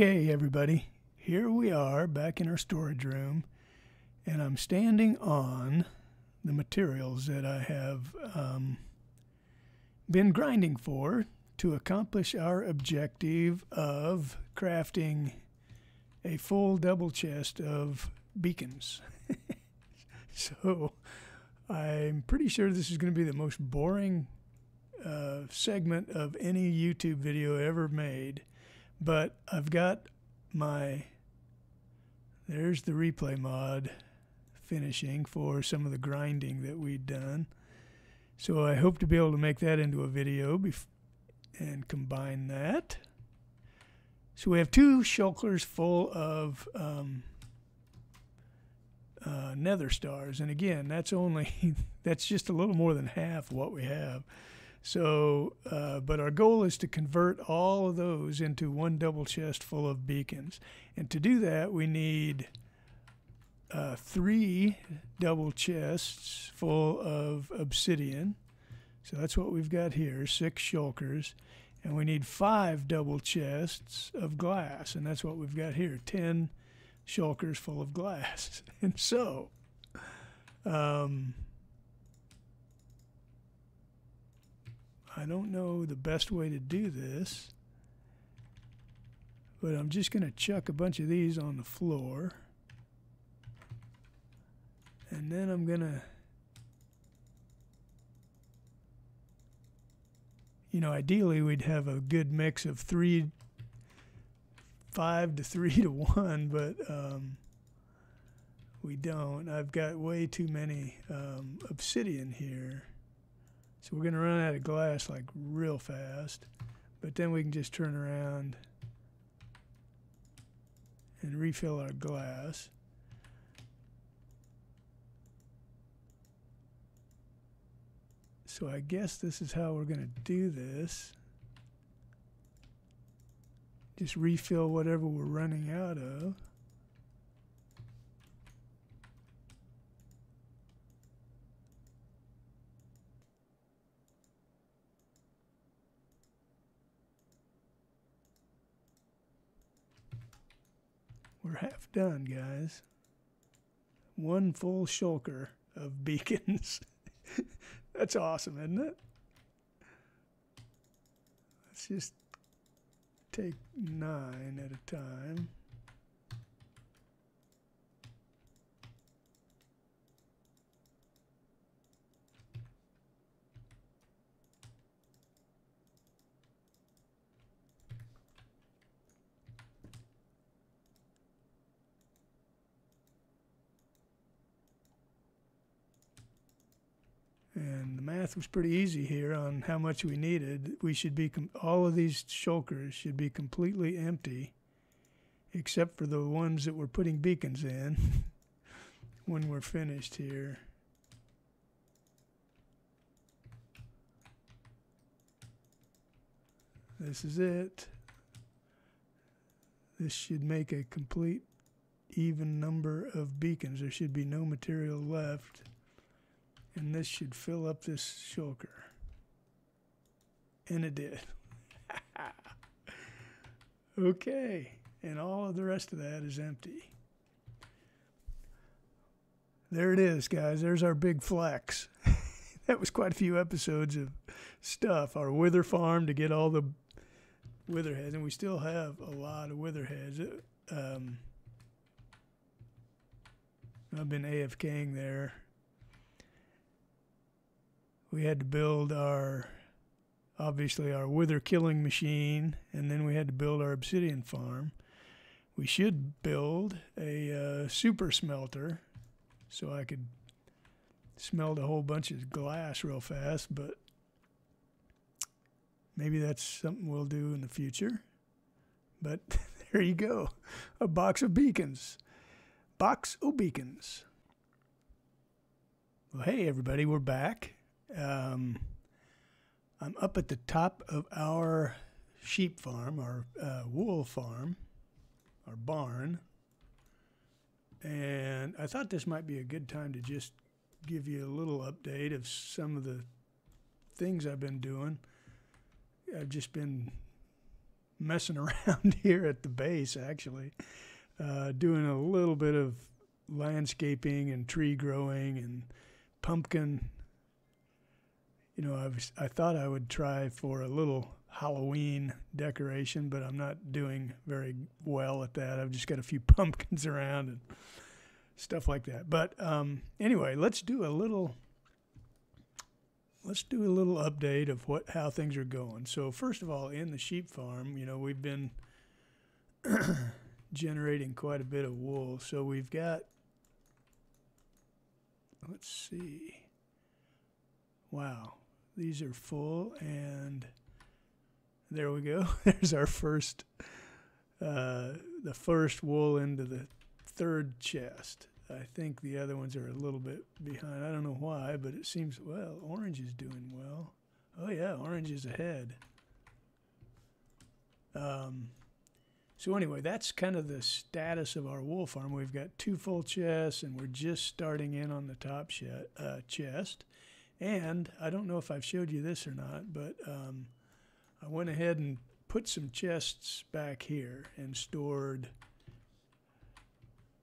Okay, everybody, here we are back in our storage room, and I'm standing on the materials that I have um, been grinding for to accomplish our objective of crafting a full double chest of beacons. so I'm pretty sure this is going to be the most boring uh, segment of any YouTube video ever made. But I've got my, there's the replay mod finishing for some of the grinding that we'd done. So I hope to be able to make that into a video and combine that. So we have two shulkers full of um, uh, nether stars, and again, that's only that's just a little more than half what we have. So, uh, but our goal is to convert all of those into one double chest full of beacons, and to do that, we need uh, three double chests full of obsidian. So that's what we've got here, six shulkers. And we need five double chests of glass, and that's what we've got here 10 shulkers full of glass. And so, um, I don't know the best way to do this, but I'm just going to chuck a bunch of these on the floor. And then I'm going to you know, ideally we'd have a good mix of three, five to three to one, but um, we don't. I've got way too many um, obsidian here. So we're going to run out of glass like real fast, but then we can just turn around and refill our glass. So I guess this is how we're going to do this. Just refill whatever we're running out of. We're done, guys. One full shulker of beacons. That's awesome, isn't it? Let's just take nine at a time. And the math was pretty easy here on how much we needed. We should be, all of these shulkers should be completely empty, except for the ones that we're putting beacons in when we're finished here. This is it. This should make a complete even number of beacons. There should be no material left. And this should fill up this shulker. And it did. okay. And all of the rest of that is empty. There it is, guys. There's our big flex. that was quite a few episodes of stuff. Our wither farm to get all the wither heads. And we still have a lot of wither heads. Um, I've been AFKing there we had to build our obviously our wither killing machine and then we had to build our obsidian farm. We should build a uh, super smelter so i could smelt a whole bunch of glass real fast but maybe that's something we'll do in the future. But there you go a box of beacons. Box of beacons. Well hey everybody we're back um, I'm up at the top of our sheep farm, our uh, wool farm, our barn, and I thought this might be a good time to just give you a little update of some of the things I've been doing. I've just been messing around here at the base, actually, uh, doing a little bit of landscaping and tree growing and pumpkin. You know, I was I thought I would try for a little Halloween decoration, but I'm not doing very well at that. I've just got a few pumpkins around and stuff like that. But um, anyway, let's do a little let's do a little update of what how things are going. So first of all, in the sheep farm, you know, we've been generating quite a bit of wool. So we've got let's see. Wow. These are full and there we go. There's our first uh, the first wool into the third chest. I think the other ones are a little bit behind. I don't know why, but it seems, well, orange is doing well. Oh, yeah, orange is ahead. Um, so, anyway, that's kind of the status of our wool farm. We've got two full chests, and we're just starting in on the top uh, chest. And I don't know if I've showed you this or not, but um, I went ahead and put some chests back here and stored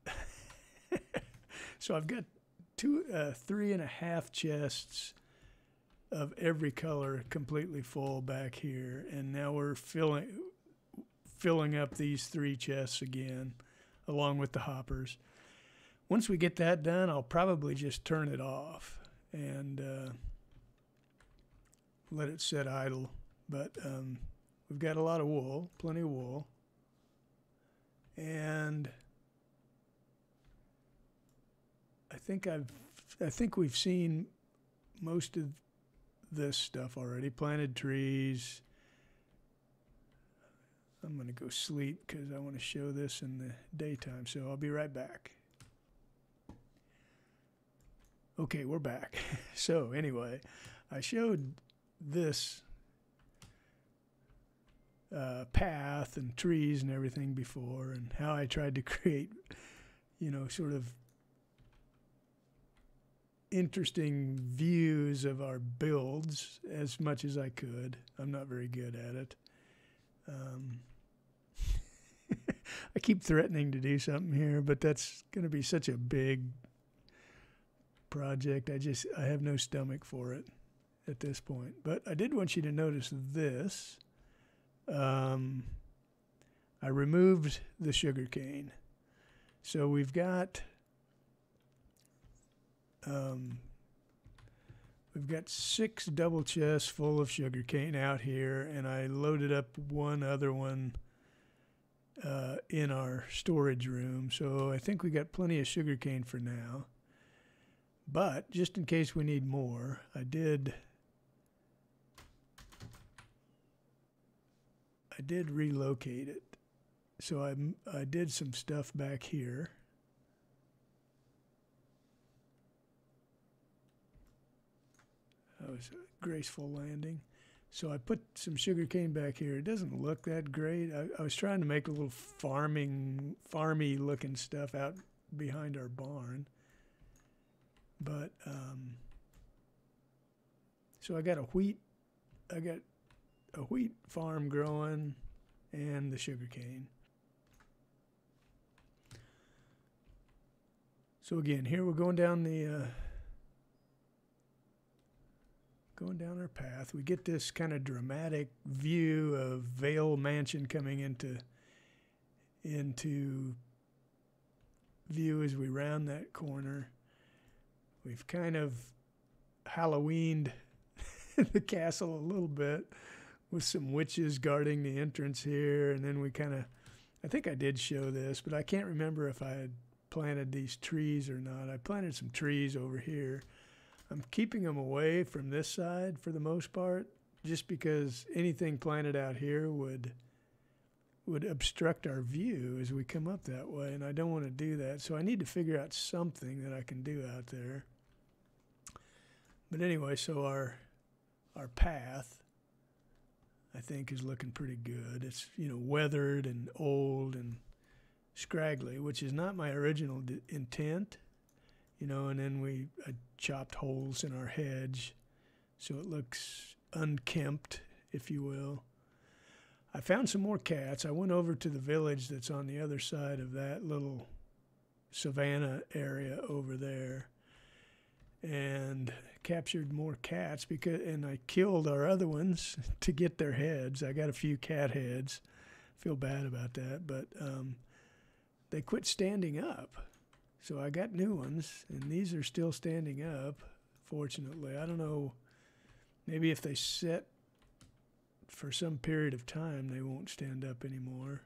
so I've got two, uh, three and a half chests of every color completely full back here, and now we're filling filling up these three chests again, along with the hoppers. Once we get that done, I'll probably just turn it off and uh, let it sit idle. But um, we've got a lot of wool, plenty of wool, and I think I've I think we've seen most of this stuff already. Planted trees. I'm going to go sleep because I want to show this in the daytime. So I'll be right back. Okay, we're back. so anyway, I showed this uh, path and trees and everything before, and how I tried to create, you know, sort of interesting views of our builds as much as I could. I'm not very good at it. Um, I keep threatening to do something here, but that's going to be such a big project. I just I have no stomach for it at this point. But I did want you to notice this. Um, I removed the sugar cane. So we've got um, we've got six double chests full of sugar cane out here, and I loaded up one other one uh, in our storage room. So I think we got plenty of sugar cane for now. But just in case we need more, I did. I did relocate it. So I, I did some stuff back here. That was a graceful landing. So I put some sugar cane back here. It doesn't look that great. I, I, was trying to make a little farming, farmy looking stuff out behind our barn. But um, so I got a wheat, I got a wheat farm growing, and the sugar cane. So again, here we're going down the. Uh, going down our path, we get this kind of dramatic view of Vale Mansion coming into into view as we round that corner. We've kind of Halloweened the castle a little bit with some witches guarding the entrance here, and then we kind of I think I did show this, but I can't remember if I had planted these trees or not. I planted some trees over here I'm keeping them away from this side for the most part, just because anything planted out here would would obstruct our view as we come up that way, and I don't want to do that. So I need to figure out something that I can do out there. But anyway, so our our path, I think, is looking pretty good. It's you know weathered and old and scraggly, which is not my original intent you know, and then we uh, chopped holes in our hedge so it looks unkempt, if you will. I found some more cats. I went over to the village that's on the other side of that little savannah area over there and captured more cats because and I killed our other ones to get their heads. I got a few cat heads. Feel bad about that, but um, they quit standing up. So I got new ones, and these are still standing up. Fortunately, I don't know. Maybe if they sit for some period of time, they won't stand up anymore.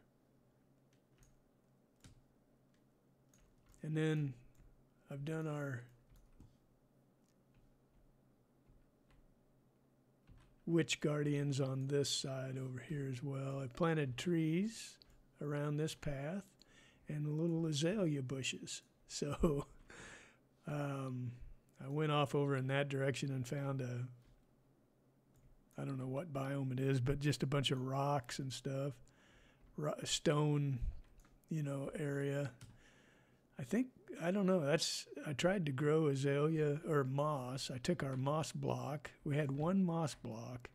And then I've done our witch guardians on this side over here as well. I planted trees around this path and little azalea bushes. So um, I went off over in that direction and found a I don't know what biome it is, but just a bunch of rocks and stuff, stone, you know, area. I think I don't know. That's I tried to grow azalea or moss. I took our moss block. We had one moss block.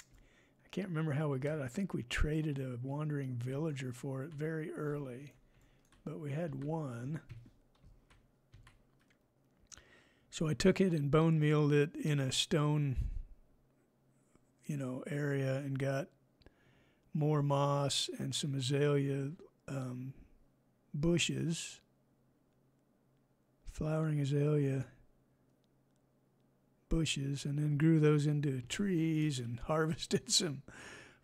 I can't remember how we got it. I think we traded a wandering villager for it very early, but we had one. So I took it and bone mealed it in a stone, you know, area and got more moss and some azalea um, bushes flowering azalea bushes and then grew those into trees and harvested some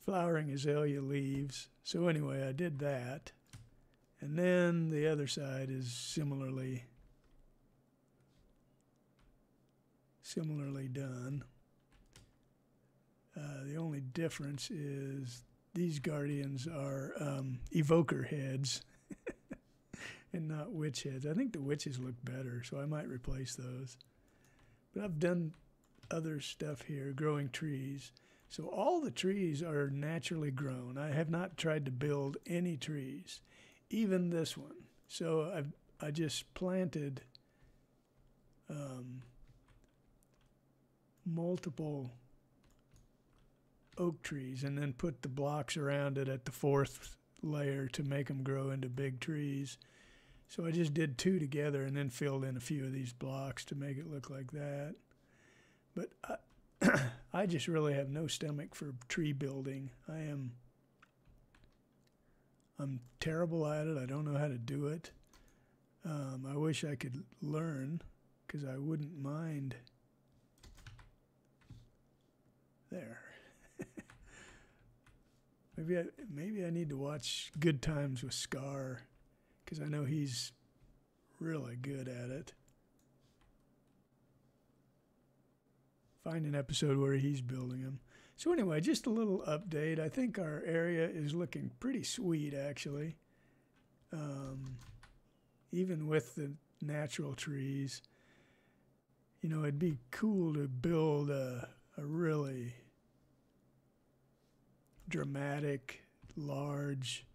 flowering azalea leaves. So, anyway, I did that. And then the other side is similarly similarly done. Uh, the only difference is these guardians are um, evoker heads and not witch heads. I think the witches look better, so I might replace those. But I've done other stuff here, growing trees. So all the trees are naturally grown. I have not tried to build any trees, even this one. So I I just planted um, multiple oak trees and then put the blocks around it at the fourth layer to make them grow into big trees. So I just did two together and then filled in a few of these blocks to make it look like that. But I, I just really have no stomach for tree building. I am I'm terrible at it. I don't know how to do it. Um, I wish I could learn because I wouldn't mind. There. maybe I maybe I need to watch Good Times with Scar because I know he's really good at it. Find an episode where he's building them. So, anyway, just a little update. I think our area is looking pretty sweet, actually. Um, even with the natural trees. You know, it'd be cool to build a, a really dramatic, large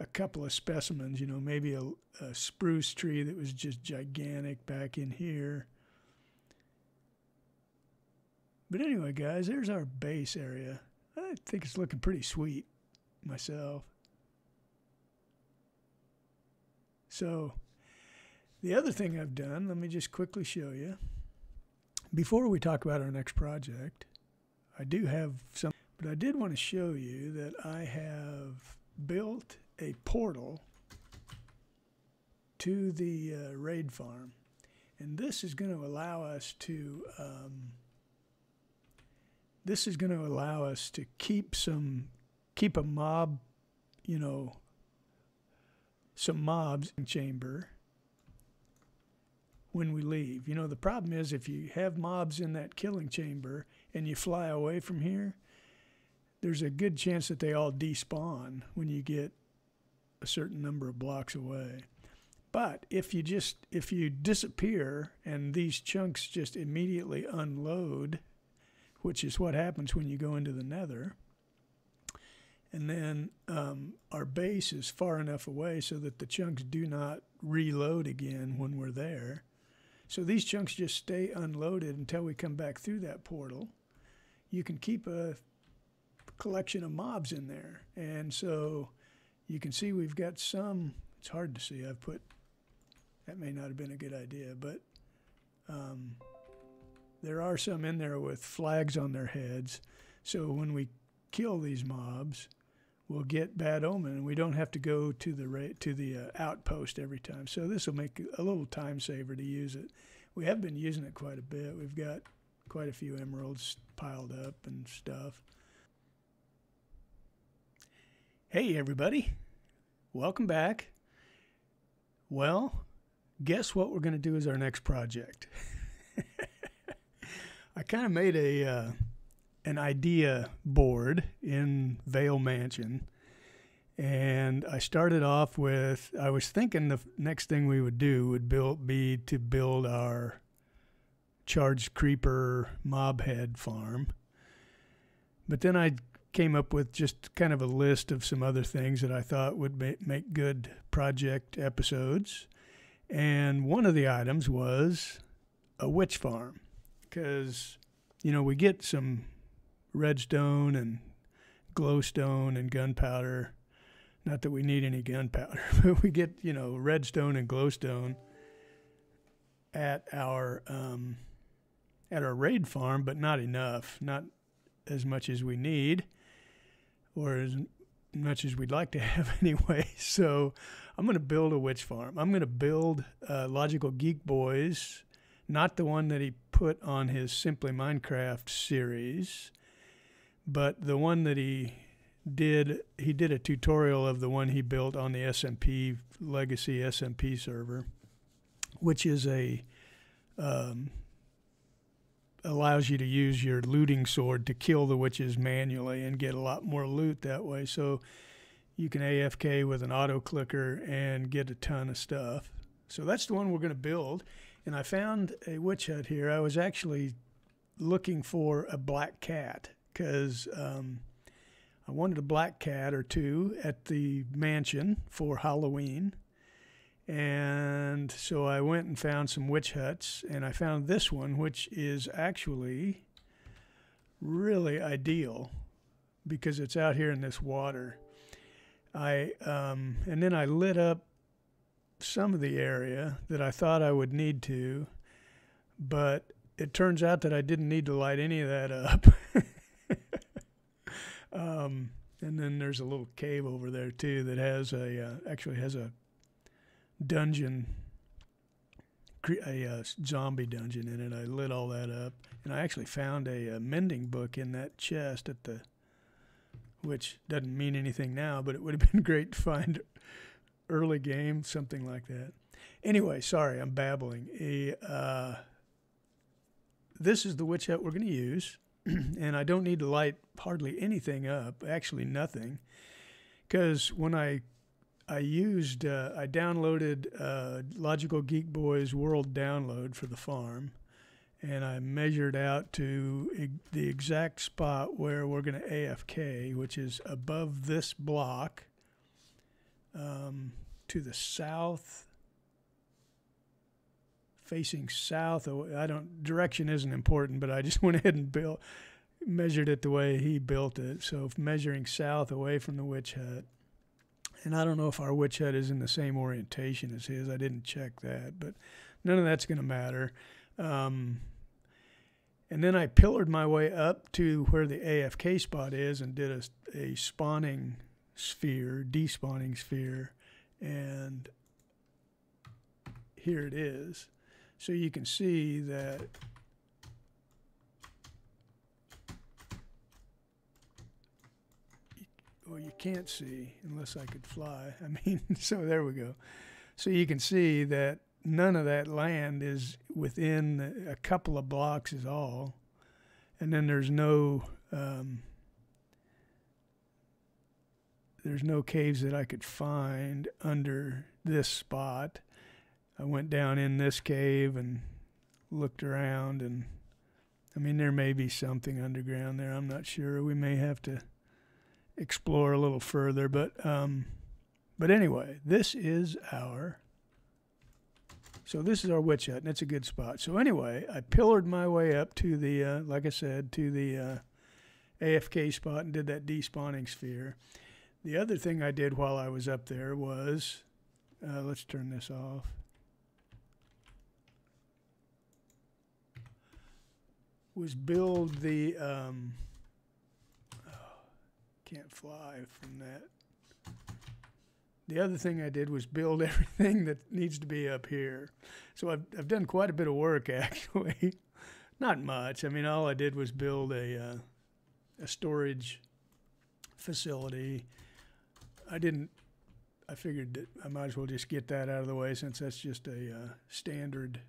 a couple of specimens, you know, maybe a, a, spruce tree that was just gigantic back in here. But anyway, guys, there's our base area. I think it's looking pretty sweet myself. So, the other thing I've done, let me just quickly show you. Before we talk about our next project, I do have some, but I did want to show you that I have built a portal to the uh, raid farm. And this is going to allow us to um, this is going to allow us to keep some keep a mob, you know, some mobs in chamber when we leave. You know, the problem is if you have mobs in that killing chamber and you fly away from here, there's a good chance that they all despawn when you get a certain number of blocks away. But if you just if you disappear and these chunks just immediately unload, which is what happens when you go into the nether, and then um, our base is far enough away so that the chunks do not reload again when we're there. So these chunks just stay unloaded until we come back through that portal. You can keep a collection of mobs in there. And so you can see we've got some, it's hard to see. I've put, that may not have been a good idea, but um, there are some in there with flags on their heads. So when we kill these mobs, we'll get bad omen, and we don't have to go to the to the uh, outpost every time. So this will make a little time saver to use it. We have been using it quite a bit. We've got quite a few emeralds piled up and stuff. Hey everybody, welcome back. Well, guess what we're going to do as our next project? I kind of made a uh, an idea board in Vale Mansion. And I started off with I was thinking the next thing we would do would build be to build our charged creeper mob head farm. But then I came up with just kind of a list of some other things that I thought would make good project episodes. And one of the items was a witch farm because, you know, we get some redstone and glowstone and gunpowder. Not that we need any gunpowder, but we get, you know, redstone and glowstone at our um, at our raid farm, but not enough, not as much as we need, or as much as we'd like to have anyway. So I'm going to build a witch farm. I'm going to build uh, Logical Geek Boys, not the one that he put on his Simply Minecraft series, but the one that he did he did a tutorial of the one he built on the SMP legacy SMP server, which is a um, allows you to use your looting sword to kill the witches manually and get a lot more loot that way. So you can AFK with an auto clicker and get a ton of stuff. So that's the one we're going to build. And I found a witch hut here. I was actually looking for a black cat because um, I wanted a black cat or two at the mansion for Halloween. And so I went and found some witch huts, and I found this one, which is actually really ideal because it's out here in this water. I um, and then I lit up some of the area that I thought I would need to, but it turns out that I didn't need to light any of that up. um, and then there's a little cave over there too that has a uh, actually has a dungeon, a, uh, zombie dungeon in it. I lit all that up, and I actually found a, a mending book in that chest at the, which doesn't mean anything now, but it would have been great to find early game, something like that. Anyway, sorry, I'm babbling. A, uh, this is the witch hat we're going to use, and I don't need to light hardly anything up, actually nothing, because when I I used, uh, I downloaded uh, Logical Geek Boys World Download for the farm, and I measured out to the exact spot where we're going to AFK, which is above this block um, to the south, facing south. I don't, direction isn't important, but I just went ahead and built, measured it the way he built it. So measuring south away from the witch hut and I don't know if our witch hut is in the same orientation as his. I didn't check that, but none of that's going to matter. Um, and then I pillared my way up to where the AFK spot is and did a, a spawning sphere, despawning sphere, and here it is. So you can see that well, you can't see unless I could fly. I mean, so there we go. So you can see that none of that land is within a couple of blocks is all, and then there's no um, there's no caves that I could find under this spot. I went down in this cave and looked around, and I mean there may be something underground there. I'm not sure. We may have to explore a little further. But um, but anyway, this is our. So this is our witch hut, and it's a good spot. So anyway, I pillared my way up to the, uh, like I said, to the uh, AFK spot and did that despawning sphere. The other thing I did while I was up there was, uh, let's turn this off. Was build the, um, can't fly from that. The other thing I did was build everything that needs to be up here. So I've, I've done quite a bit of work actually. Not much. I mean, all I did was build a, uh, a storage facility. I didn't, I figured that I might as well just get that out of the way since that's just a uh, standard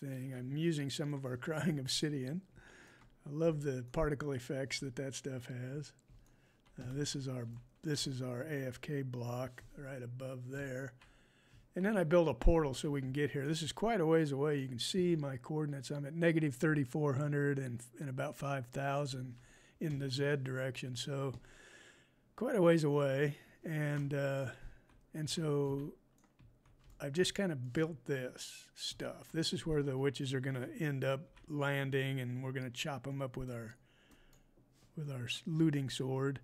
thing. I'm using some of our crying obsidian. I love the particle effects that that stuff has. This is our this is our AFK block right above there. And then I build a portal so we can get here. This is quite a ways away. You can see my coordinates. I'm at negative 3,400 and, and about 5,000 in the Z direction. So quite a ways away. And, uh, and so I've just kind of built this stuff. This is where the witches are going to end up landing, and we're going to chop them up with our with our looting sword.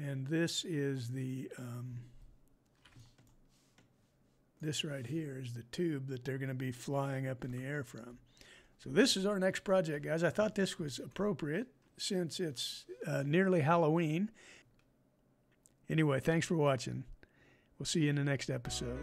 And this is the um, this right here is the tube that they're going to be flying up in the air from. So this is our next project, guys. I thought this was appropriate since it's uh, nearly Halloween. Anyway, thanks for watching. We'll see you in the next episode.